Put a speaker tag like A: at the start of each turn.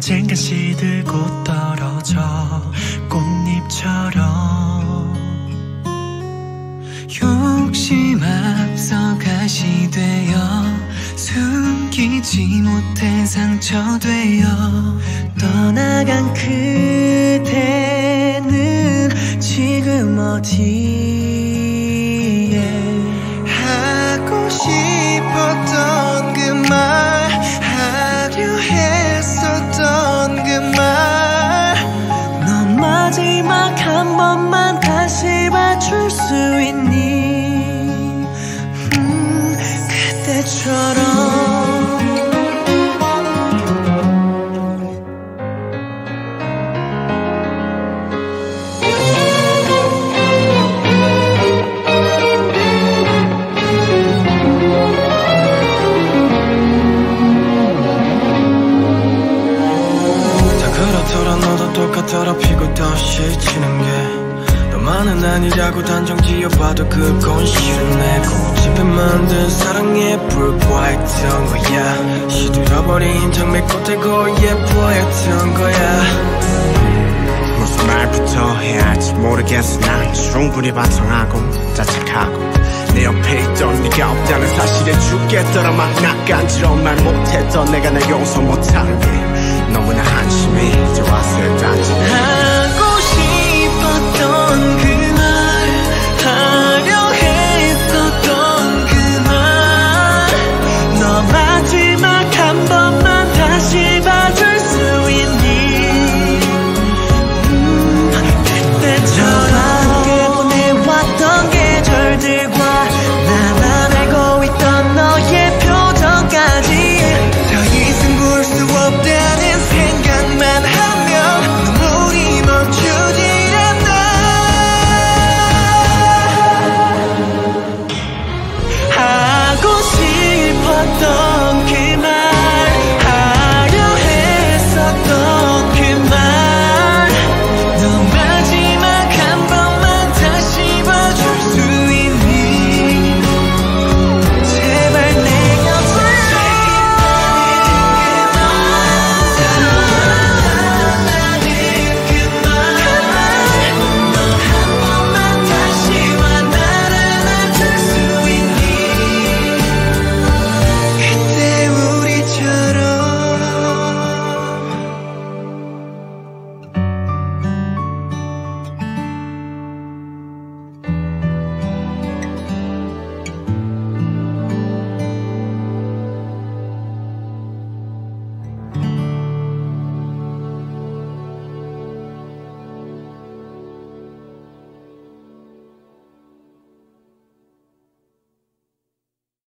A: 언젠가 시들고 떨어져 꽃잎처럼.
B: 욕심 앞서 가 시 되어 숨기지 못해 상처 되어 떠나간 그대는 지금 어디
C: 치는 게 너만은 아니라고 단정 지어봐도 그건 싫네 꽃집에 만든 사랑에 불과했던 거야. 시들어버린 장미 꽃에 거기에 보였던 거야.
D: 무슨 말부터 해야 할지 모르겠어. 난 충분히 반성하고 자책하고 내 옆에 있던 네가 없다는 사실에 죽겠더라. 막 낯간지러운 말 못했던 내가 날 용서 못하는 게 너무나 이제 와서야 단지